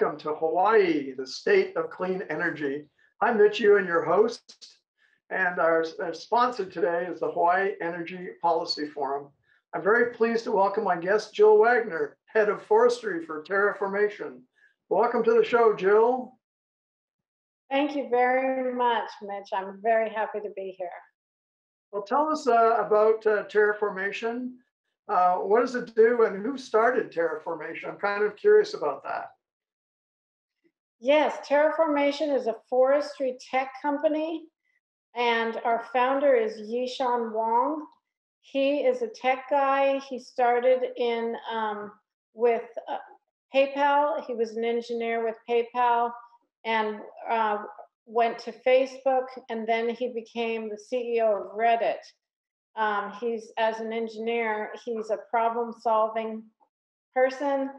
and welcome to Hawaii, the state of clean energy. I'm Mitch Ewan, your host, and our, our sponsor today is the Hawaii Energy Policy Forum. I'm very pleased to welcome my guest, Jill Wagner, Head of Forestry for Terraformation. Welcome to the show, Jill. Thank you very much, Mitch. I'm very happy to be here. Well, tell us uh, about uh, Terraformation. Uh, what does it do and who started Terraformation? I'm kind of curious about that. Yes, Terraformation is a forestry tech company, and our founder is Yishan Wong. He is a tech guy. He started in um, with uh, PayPal. He was an engineer with PayPal and uh, went to Facebook, and then he became the CEO of Reddit. Um, he's, as an engineer, he's a problem solving person,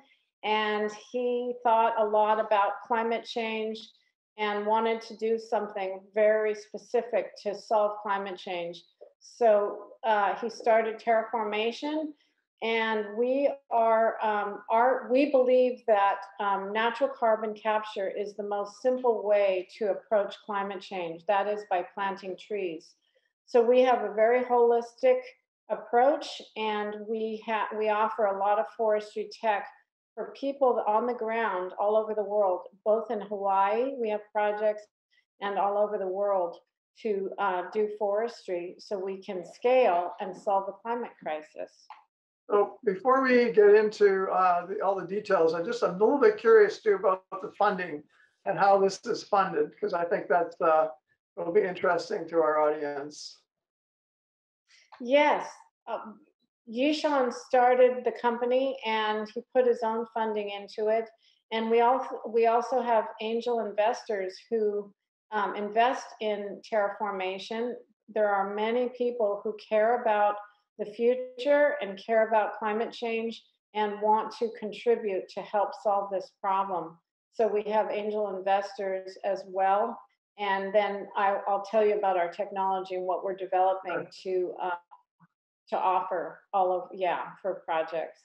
and he thought a lot about climate change and wanted to do something very specific to solve climate change. So uh, he started Terraformation, and we are um, our we believe that um, natural carbon capture is the most simple way to approach climate change. That is by planting trees. So we have a very holistic approach, and we have we offer a lot of forestry tech for people on the ground all over the world, both in Hawaii. We have projects and all over the world to uh, do forestry so we can scale and solve the climate crisis. So before we get into uh, the, all the details, I just I'm a little bit curious too about the funding and how this is funded because I think that uh, will be interesting to our audience. Yes, um, Yishan started the company and he put his own funding into it. And we also we also have angel investors who um, invest in terraformation. There are many people who care about the future and care about climate change and want to contribute to help solve this problem. So we have angel investors as well. And then I, will tell you about our technology and what we're developing to uh, to offer all of yeah for projects.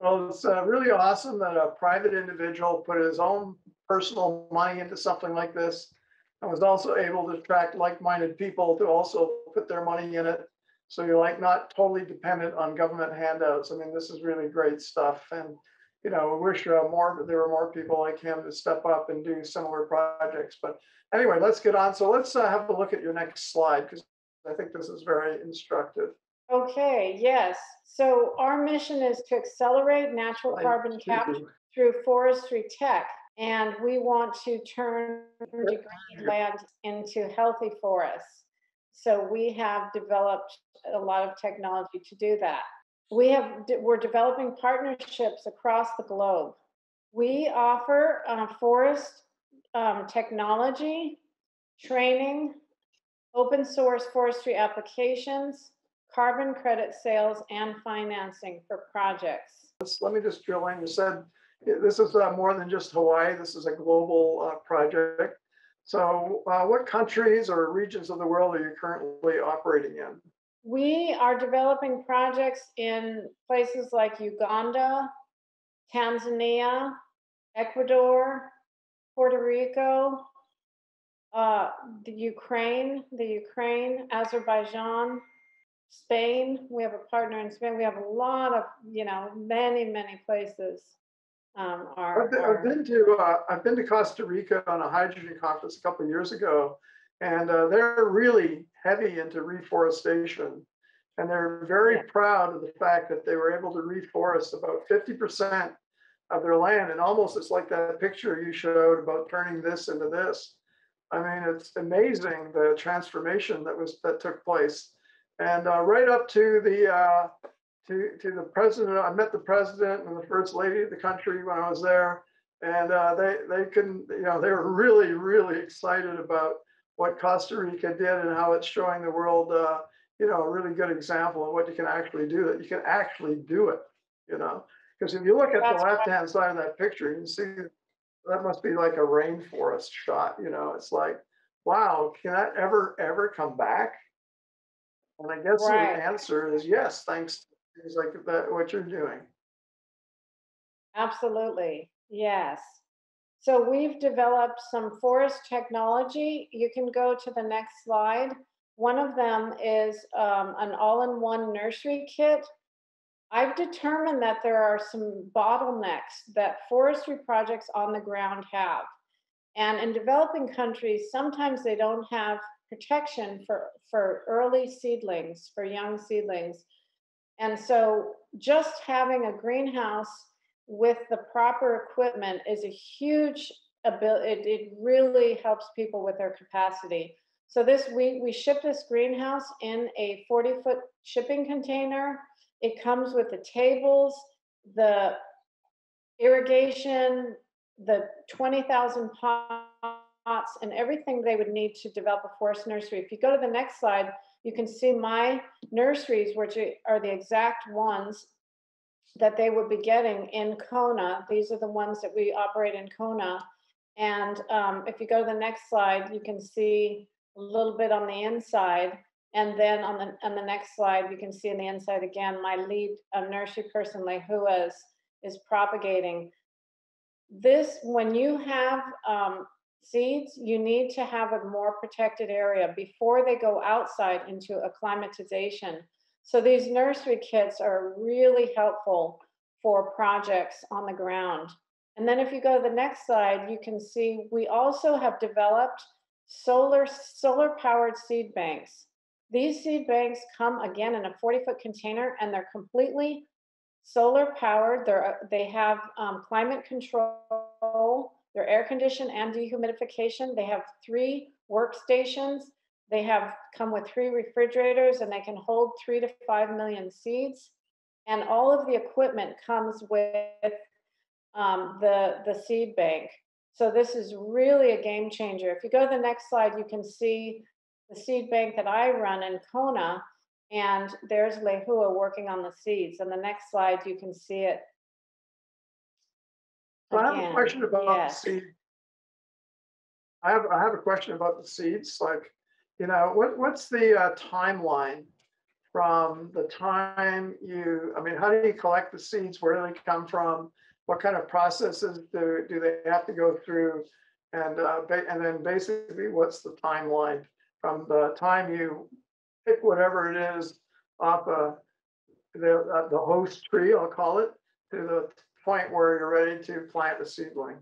Well, it's uh, really awesome that a private individual put his own personal money into something like this and was also able to attract like-minded people to also put their money in it so you're like not totally dependent on government handouts. I mean, this is really great stuff. And, you know, we wish uh, more, there were more people like him to step up and do similar projects. But anyway, let's get on. So let's uh, have a look at your next slide because I think this is very instructive. Okay, yes. So our mission is to accelerate natural carbon capture through forestry tech. And we want to turn degraded land into healthy forests. So we have developed a lot of technology to do that. We have, we're developing partnerships across the globe. We offer uh, forest um, technology, training, open source forestry applications, carbon credit sales, and financing for projects. Let me just drill in. You said this is uh, more than just Hawaii. This is a global uh, project. So uh, what countries or regions of the world are you currently operating in? We are developing projects in places like Uganda, Tanzania, Ecuador, Puerto Rico, uh, the Ukraine, the Ukraine, Azerbaijan, Spain. We have a partner in Spain. We have a lot of, you know, many, many places um, are, I've been, are, I've been to uh, I've been to Costa Rica on a hydrogen conference a couple of years ago, and uh, they're really heavy into reforestation, and they're very yeah. proud of the fact that they were able to reforest about 50% of their land, and almost it's like that picture you showed about turning this into this. I mean, it's amazing the transformation that was that took place, and uh, right up to the uh, to, to the president. I met the president and the first lady of the country when I was there. And uh, they, they couldn't, you know, they were really, really excited about what Costa Rica did and how it's showing the world, uh, you know, a really good example of what you can actually do, that you can actually do it, you know. Because if you look at That's the left-hand side of that picture, you can see that must be like a rainforest shot, you know, it's like, wow, can that ever, ever come back? And I guess right. the answer is yes, thanks things like that, what you're doing. Absolutely, yes. So we've developed some forest technology. You can go to the next slide. One of them is um, an all-in-one nursery kit. I've determined that there are some bottlenecks that forestry projects on the ground have. And in developing countries, sometimes they don't have protection for, for early seedlings, for young seedlings. And so just having a greenhouse with the proper equipment is a huge ability. It, it really helps people with their capacity. So this we we ship this greenhouse in a 40 foot shipping container. It comes with the tables, the irrigation, the 20,000 pots, and everything they would need to develop a forest nursery. If you go to the next slide, you can see my nurseries, which are the exact ones that they would be getting in Kona. These are the ones that we operate in Kona. And um, if you go to the next slide, you can see a little bit on the inside. And then on the on the next slide, you can see on the inside again, my lead nursery person, Lehua, is, is propagating. This, when you have um, seeds, you need to have a more protected area before they go outside into acclimatization. So these nursery kits are really helpful for projects on the ground. And then if you go to the next slide, you can see we also have developed solar, solar powered seed banks. These seed banks come again in a 40 foot container and they're completely solar powered. They're, they have um, climate control, air conditioned and dehumidification. They have three workstations they have come with three refrigerators and they can hold three to five million seeds. And all of the equipment comes with um, the, the seed bank. So this is really a game changer. If you go to the next slide, you can see the seed bank that I run in Kona, and there's Lehua working on the seeds. On the next slide, you can see it. So I have a again. question about Yes. the seed. I have, I have a question about the seeds, like, you know, what, what's the uh, timeline from the time you, I mean, how do you collect the seeds? Where do they come from? What kind of processes do, do they have to go through? And, uh, ba- and then basically, what's the timeline from the time you pick whatever it is off uh, the, uh, the host tree, I'll call it, to the point where you're ready to plant the seedling?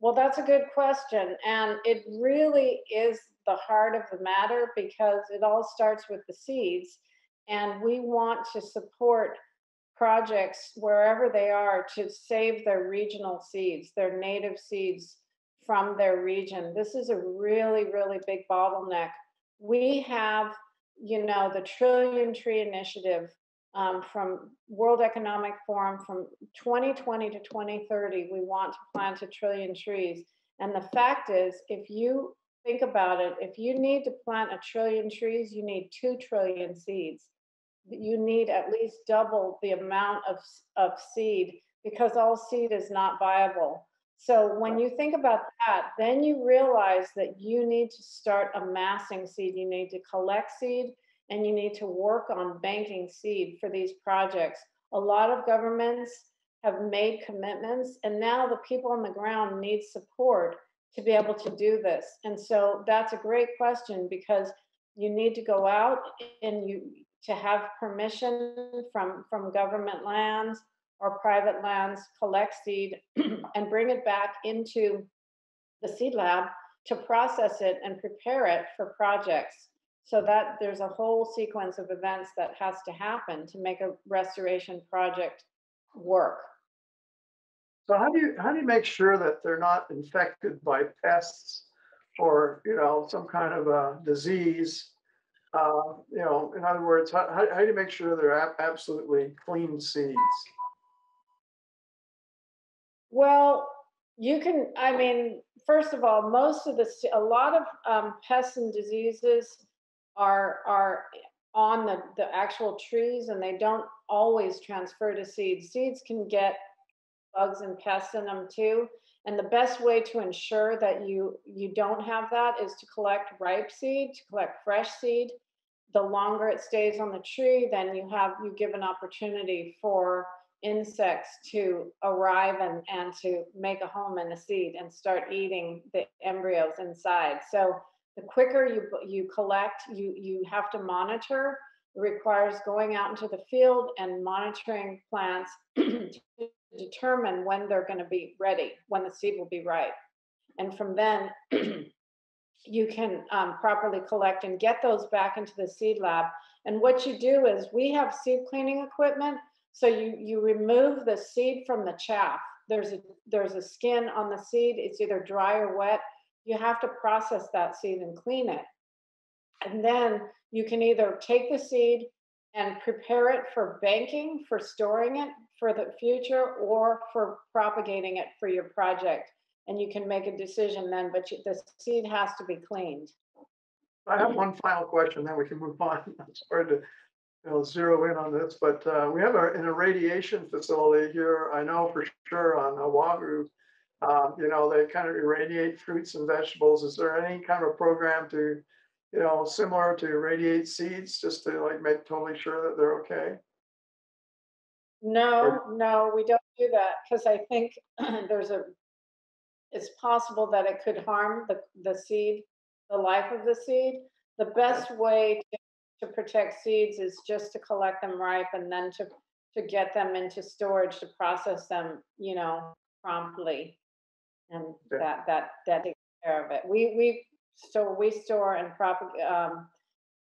Well, that's a good question. And it really is the heart of the matter because it all starts with the seeds. And we want to support projects wherever they are to save their regional seeds, their native seeds from their region. This is a really, really big bottleneck. We have, you know, the Trillion Tree Initiative um, from World Economic Forum from 2020 to 2030, we want to plant a trillion trees. And the fact is, if you think about it, if you need to plant a trillion trees, you need two trillion seeds. You need at least double the amount of, of seed because all seed is not viable. So when you think about that, then you realize that you need to start amassing seed. You need to collect seed and you need to work on banking seed for these projects. A lot of governments have made commitments, and now the people on the ground need support to be able to do this. And so that's a great question because you need to go out and you to have permission from from government lands or private lands collect seed and bring it back into the seed lab to process it and prepare it for projects so that there's a whole sequence of events that has to happen to make a restoration project work. So how do you, how do you make sure that they're not infected by pests or, you know, some kind of a disease? Uh, you know, in other words, how, how, how do you make sure they're absolutely clean seeds? Well, you can, I mean, first of all, most of the, a lot of um, pests and diseases are, are on the, the actual trees and they don't always transfer to seeds. Seeds can get bugs and pests in them too. And the best way to ensure that you, you don't have that is to collect ripe seed, to collect fresh seed. The longer it stays on the tree, then you have, you give an opportunity for insects to arrive and, and to make a home in the seed and start eating the embryos inside. So the quicker you, you collect, you, you have to monitor. It requires going out into the field and monitoring plants to determine when they're going to be ready, when the seed will be ripe. And from then, you can um, properly collect and get those back into the seed lab. And what you do is we have seed cleaning equipment. So you, you remove the seed from the chaff. There's a, there's a skin on the seed. It's either dry or wet. You have to process that seed and clean it. And then you can either take the seed and prepare it for banking, for storing it for the future, or for propagating it for your project and you can make a decision then, but you- the seed has to be cleaned. I have one final question, then we can move on. I'm sorry to, you know, zero in on this, but uh, we have a, in a radiation facility here, I know for sure on Oahu, um, you know, they kind of irradiate fruits and vegetables. Is there any kind of program to, you know, similar to irradiate seeds, just to like make totally sure that they're okay? No, no, we don't do that because I think there's a, it's possible that it could harm the, the seed, the life of the seed. The best way to, to protect seeds is just to collect them ripe and then to, to get them into storage to process them, you know, promptly. And Yeah. that, that, that takes care of it. We, we store, we store and propagate, um,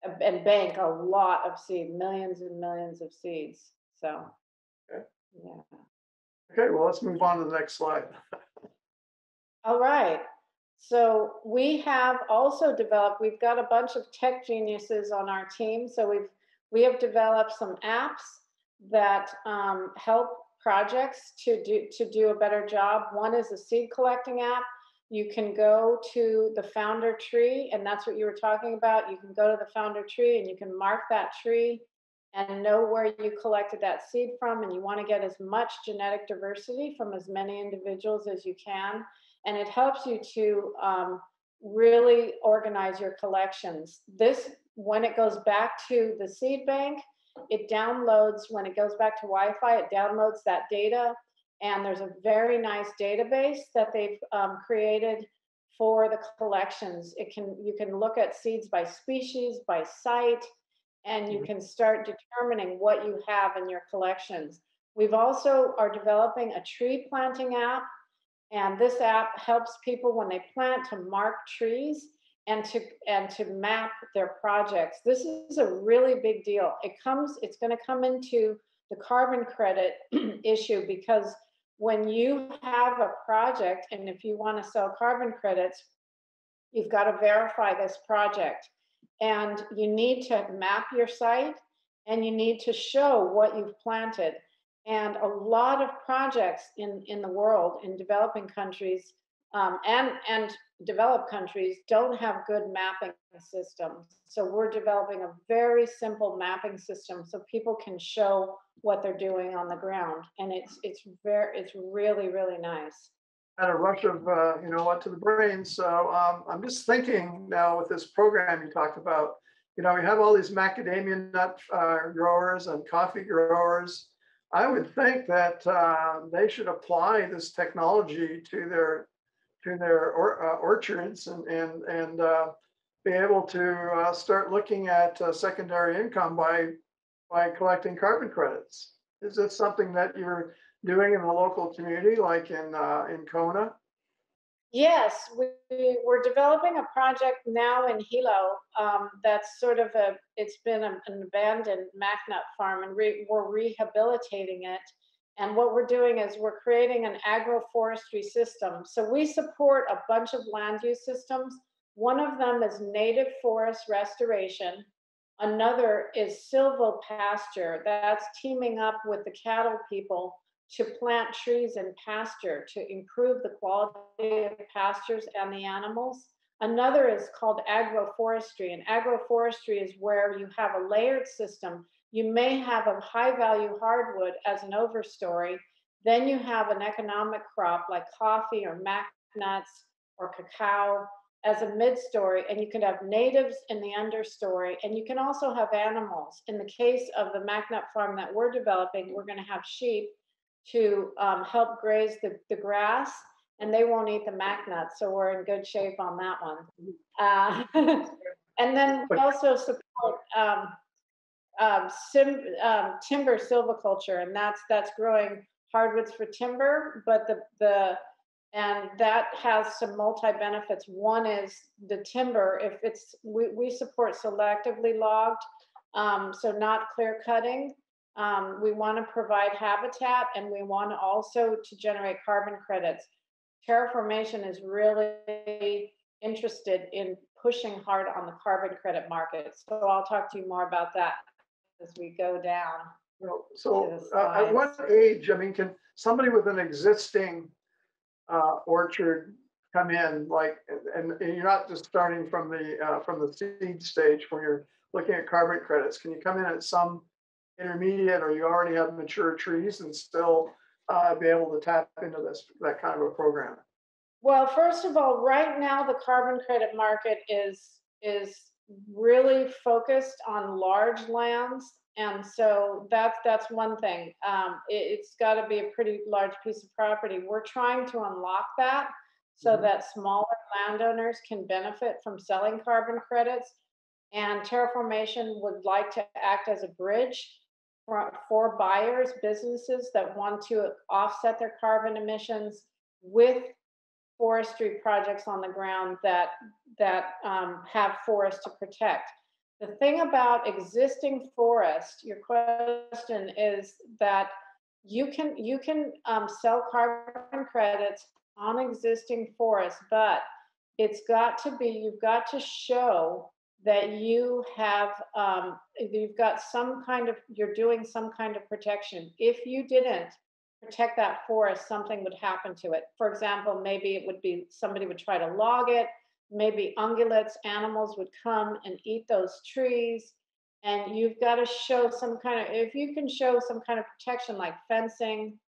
a- and bank a lot of seed, millions and millions of seeds, so. Okay. Yeah. Okay, well, let's move on to the next slide. All right. So we have also developed, we've got a bunch of tech geniuses on our team. So we've, we have developed some apps that um, help projects to do, to do a better job. One is a seed collecting app. You can go to the founder tree, and that's what you were talking about. You can go to the founder tree and you can mark that tree and know where you collected that seed from. And you want to get as much genetic diversity from as many individuals as you can and it helps you to um, really organize your collections. This, when it goes back to the seed bank, it downloads, when it goes back to Wi-Fi, it downloads that data. And there's a very nice database that they've um, created for the collections. It can, you can look at seeds by species, by site, and you Mhm. can start determining what you have in your collections. We've also are developing a tree planting app and this app helps people when they plant to mark trees and to and to map their projects. This is a really big deal. It comes, it's going to come into the carbon credit issue because when you have a project and if you want to sell carbon credits, you've got to verify this project. And you need to map your site and you need to show what you've planted. And a lot of projects in, in the world, in developing countries um, and, and developed countries, don't have good mapping systems. So we're developing a very simple mapping system so people can show what they're doing on the ground. And it's, it's very, it's really, really nice. Had a rush of, uh, you know, what to the brain. So um, I'm just thinking now with this program you talked about, you know, we have all these macadamia nut uh, growers and coffee growers. I would think that uh, they should apply this technology to their to their or, uh, orchards and and and uh, be able to uh, start looking at uh, secondary income by by collecting carbon credits. Is this something that you're doing in the local community, like in uh, in Kona? Yes, we, we're developing a project now in Hilo um, that's sort of a, it's been a- an abandoned MacNut farm and re, we're rehabilitating it. And what we're doing is we're creating an agroforestry system. So we support a bunch of land use systems. One of them is native forest restoration. Another is silvopasture. That's teaming up with the cattle people to plant trees in pasture to improve the quality of pastures and the animals. Another is called agroforestry, and agroforestry is where you have a layered system. You may have a high value hardwood as an overstory, then you have an economic crop like coffee or mac nuts or cacao as a mid-story, and you can have natives in the understory, and you can also have animals. In the case of the MacNut farm that we're developing, we're going to have sheep to um, help graze the, the grass and they won't eat the mac nuts. So we're in good shape on that one. Uh, and then we also support um, um, sim, um, timber silviculture, and that's that's growing hardwoods for timber. But the the and that has some multi benefits. One is the timber. If it's we, we support selectively logged, um, so not clear cutting. Um, we want to provide habitat, and we want also to generate carbon credits. Terraformation is really interested in pushing hard on the carbon credit market. So I'll talk to you more about that as we go down. So to the uh, at what age, I mean, can somebody with an existing uh, orchard come in like, and, and you're not just starting from the, uh, from the seed stage when you're looking at carbon credits. Can you come in at some intermediate or you already have mature trees and still uh, be able to tap into this, that kind of a program? Well, first of all, right now, the carbon credit market is, is really focused on large lands. And so that's, that's one thing. Um, it, it's gotta be a pretty large piece of property. We're trying to unlock that so Mhm. that smaller landowners can benefit from selling carbon credits. And Terraformation would like to act as a bridge for, for buyers, businesses that want to offset their carbon emissions with forestry projects on the ground that that um, have forest to protect. The thing about existing forest, your question is that you can you can um, sell carbon credits on existing forest, but it's got to be you've got to show that you have um, you've got some kind of you're doing some kind of protection. If you didn't protect that forest, something would happen to it. For example, maybe it would be somebody would try to log it, maybe ungulates, animals would come and eat those trees. And you've got to show some kind of, if you can show some kind of protection like fencing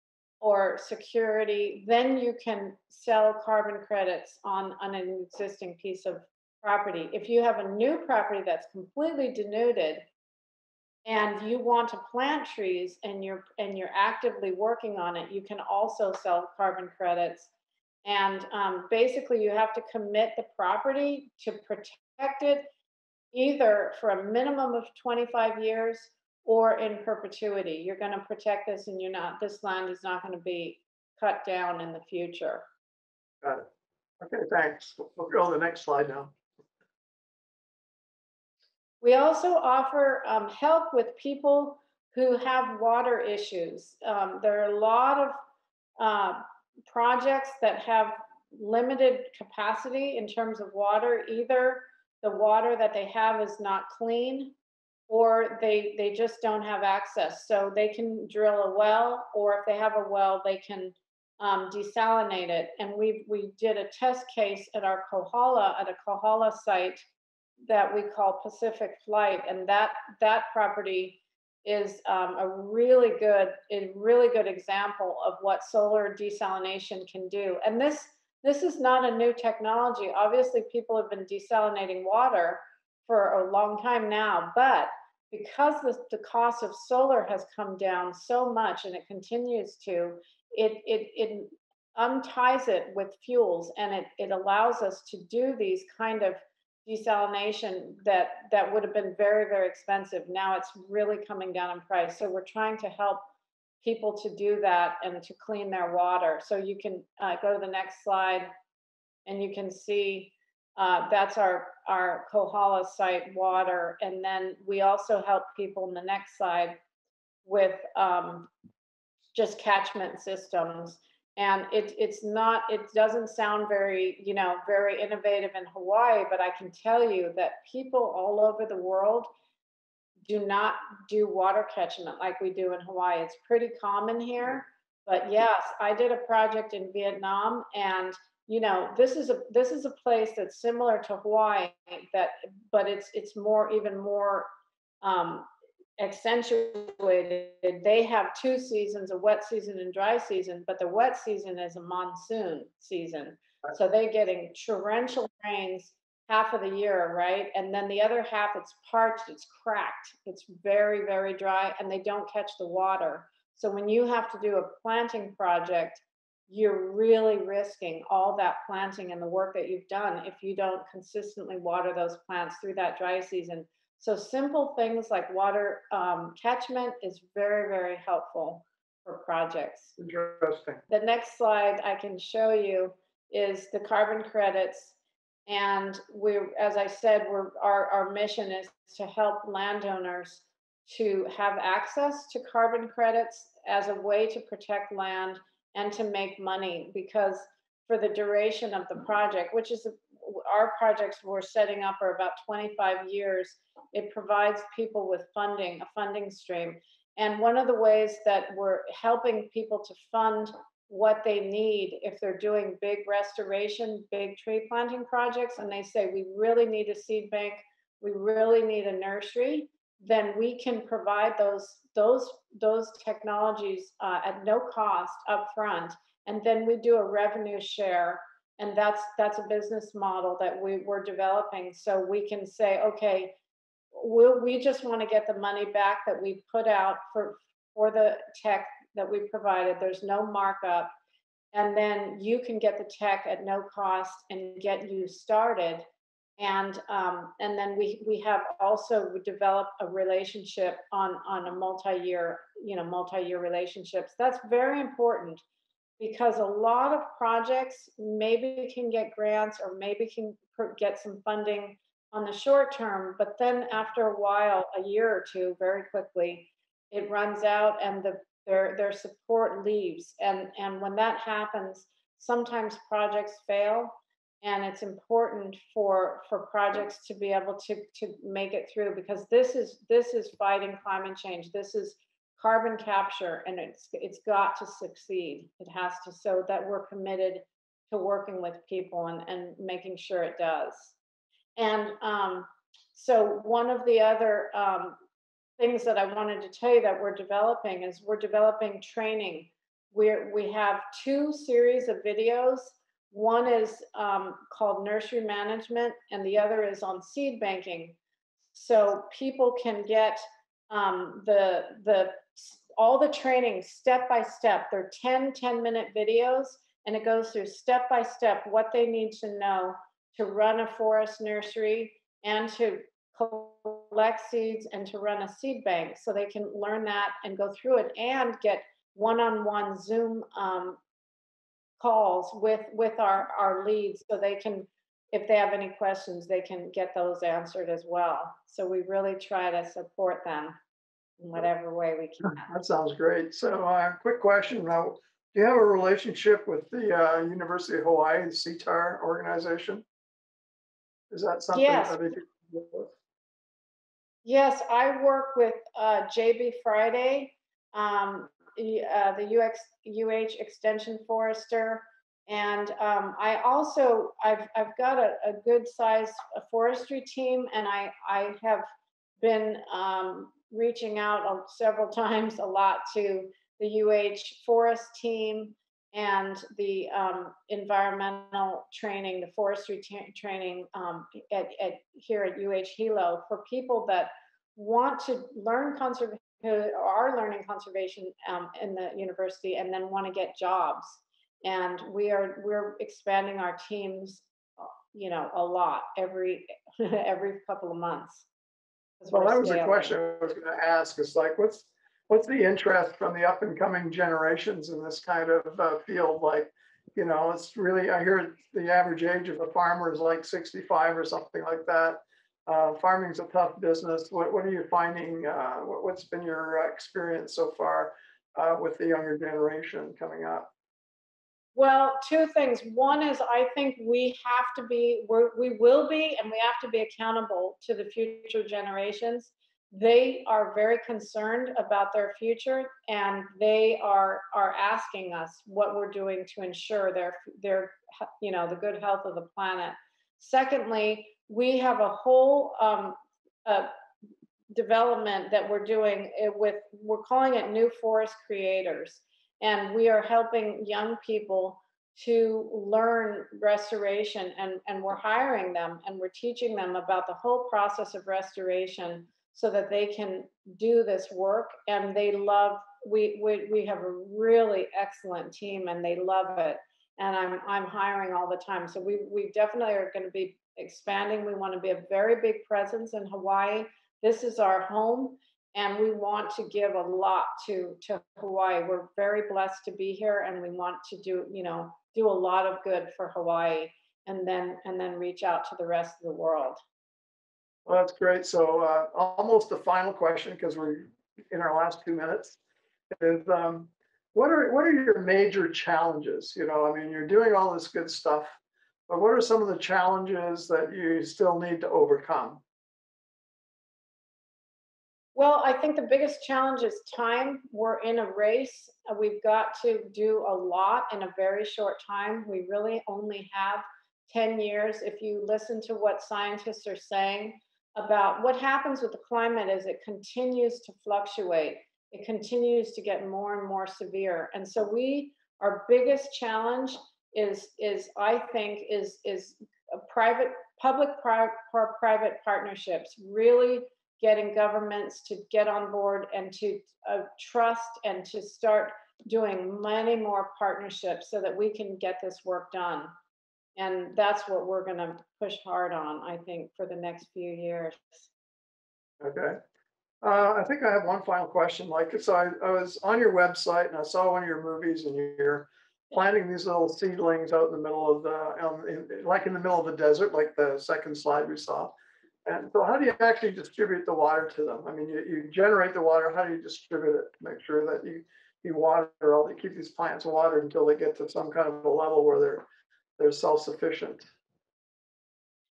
or security, then you can sell carbon credits on, on an existing piece of property. If you have a new property that's completely denuded, and you want to plant trees and you're and you're actively working on it, you can also sell carbon credits. And um, basically, you have to commit the property to protect it either for a minimum of 25 years or in perpetuity. You're going to protect this, and you're not. This land is not going to be cut down in the future. Got it. Okay, thanks. We'll go to the next slide now. We also offer um, help with people who have water issues. Um, there are a lot of uh, projects that have limited capacity in terms of water. Either the water that they have is not clean or they, they just don't have access. So they can drill a well, or if they have a well, they can um, desalinate it. And we we did a test case at our Kohala, at a Kohala site that we call Pacific Flight, and that that property is um, a really good, a really good example of what solar desalination can do. And this this is not a new technology. Obviously, people have been desalinating water for a long time now, but because the, the cost of solar has come down so much and it continues to, it it it unties it with fuels and it it allows us to do these kind of desalination that that would have been very very expensive. Now it's really coming down in price. So we're trying to help people to do that and to clean their water. So you can uh, go to the next slide and you can see uh, that's our our kohala site water. And then we also help people in the next slide with um, just catchment systems and it, it's not it doesn't sound very you know very innovative in hawaii but i can tell you that people all over the world do not do water catchment like we do in hawaii. It's pretty common here but yes i did a project in vietnam and you know this is a this is a place that's similar to hawaii that but it's it's more even more um, accentuated. They have two seasons, a wet season and dry season, but the wet season is a monsoon season. So they're getting torrential rains half of the year, right? And then the other half, it's parched, it's cracked, it's very, very dry, and they don't catch the water. So when you have to do a planting project, you're really risking all that planting and the work that you've done if you don't consistently water those plants through that dry season. So simple things like water um, catchment is very, very helpful for projects. Interesting. The next slide I can show you is the carbon credits. And we, as I said, we're, our, our mission is to help landowners to have access to carbon credits as a way to protect land and to make money because for the duration of the project, which is our projects we're setting up are about 25 years, it provides people with funding, a funding stream. And one of the ways that we're helping people to fund what they need if they're doing big restoration, big tree planting projects, and they say, we really need a seed bank, we really need a nursery, then we can provide those those those technologies uh, at no cost upfront, and then we do a revenue share, and that's that's a business model that we we're developing. So we can say, okay, we we'll, we just want to get the money back that we put out for for the tech that we provided. There's no markup, and then you can get the tech at no cost and get you started and um, and then we we have also developed a relationship on on a multi-year you know multi-year relationships that's very important because a lot of projects maybe can get grants or maybe can get some funding on the short term but then after a while a year or two very quickly it runs out and the their their support leaves. And and when that happens sometimes projects fail and it's important for for projects to be able to to make it through because this is this is fighting climate change. This is carbon capture and it's it's got to succeed. It has to so that we're committed to working with people and and making sure it does. And um, so one of the other um, things that i wanted to tell you that we're developing is we're developing training. Where we have two series of videos. One is um, called nursery management, and the other is on seed banking. So people can get um, the the all the training step by step. They're 10 10 minute videos, and it goes through step by step what they need to know to run a forest nursery and to collect seeds and to run a seed bank. So they can learn that and go through it and get one-on-one Zoom um, calls with with our our leads so they can if they have any questions they can get those answered as well so we really try to support them in whatever way we can that sounds great so uh, quick question now do you have a relationship with the uh, university of hawaii the CTAHR organization is that something yes. that yes i work with uh, jb friday um, uh, the UX, UH Extension Forester. And um, I also, I've, I've got a, a good size forestry team and I, I have been um, reaching out several times a lot to the UH forest team and the um, environmental training, the forestry training um, at, at, here at UH Hilo for people that want to learn conservation are learning conservation um, in the university and then want to get jobs. And we are we're expanding our teams, uh, you know, a lot every every couple of months. Well, that was a question I was going to ask. Is like, what's what's the interest from the up and coming generations in this kind of uh, field? Like, you know, it's really I hear the average age of a farmer is like 65 or something like that. Uh, farming's a tough business. What, what are you finding? Uh, what, has been your uh, experience so far uh, with the younger generation coming up? Well, two things. One is I think we have to be, we're, we will be, and we have to be accountable to the future generations. They are very concerned about their future, and they are are asking us what we're doing to ensure their their you know the good health of the planet. Secondly, we have a whole um, uh, development that we're doing with, we're calling it New Forest Creators. And we are helping young people to learn restoration and, and we're hiring them and we're teaching them about the whole process of restoration so that they can do this work and they love we, we, we have a really excellent team and they love it. And I'm, I'm hiring all the time. So we, we definitely are going to be expanding. We want to be a very big presence in Hawaii. This is our home and we want to give a lot to, to Hawaii. We're very blessed to be here and we want to do, you know, do a lot of good for Hawaii and then, and then reach out to the rest of the world. Well, that's great. So uh, almost the final question, because we're in our last two minutes, is um, what are what are your major challenges? You know, I mean, you're doing all this good stuff, but what are some of the challenges that you still need to overcome? Well, I think the biggest challenge is time. We're in a race. Uh, We've got to do a lot in a very short time. We really only have 10 years. If you listen to what scientists are saying about what happens with the climate is it continues to fluctuate. It continues to get more and more severe. And so we our biggest challenge is is I think is is a private public private partnerships really getting governments to get on board and to uh, trust and to start doing many more partnerships so that we can get this work done. And that's what we're going to push hard on, I think, for the next few years. Okay. Uh, I think I have one final question. Like, so I, I was on your website and I saw one of your movies and you're planting these little seedlings out in the middle of the, um, in, like in the middle of the desert, like the second slide we saw. And so how do you actually distribute the water to them? I mean, you, you generate the water, how do you distribute it? Make sure that you, you water all, you keep these plants watered until they get to some kind of a level where they're, they're self-sufficient.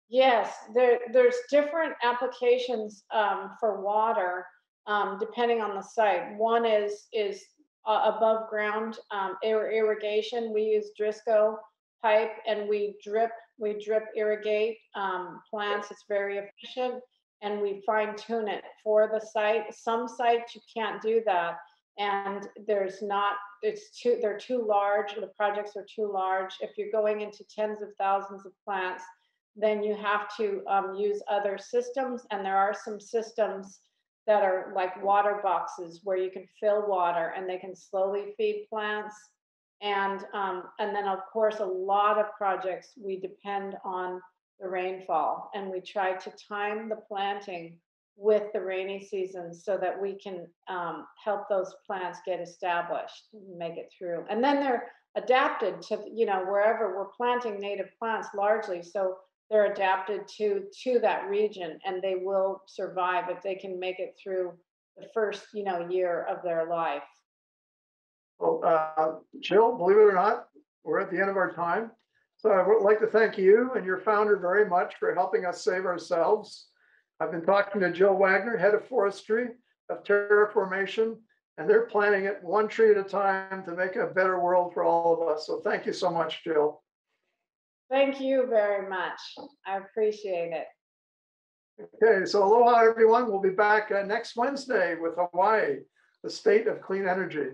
Yes, there, there's different applications um, for water um, depending on the site. One is is uh, above ground um, ir- irrigation. We use Driscoll pipe and we drip we drip irrigate um, plants. It's very efficient and we fine tune it for the site. Some sites you can't do that and there's not it's too they're too large the projects are too large if you're going into tens of thousands of plants then you have to um, use other systems and there are some systems that are like water boxes where you can fill water and they can slowly feed plants and um, and then of course a lot of projects we depend on the rainfall and we try to time the planting with the rainy season so that we can um, help those plants get established make it through. And then they're adapted to you know wherever we're planting native plants largely so they're adapted to to that region and they will survive if they can make it through the first you know year of their life Well, uh, Jill, believe it or not, we're at the end of our time. So I would like to thank you and your founder very much for helping us save ourselves. I've been talking to Jill Wagner, head of forestry of Terraformation, and they're planting it one tree at a time to make a better world for all of us. So thank you so much, Jill. thank you very much i appreciate it Okay, so aloha, everyone. We'll be back uh, next Wednesday with Hawaii, the state of clean energy.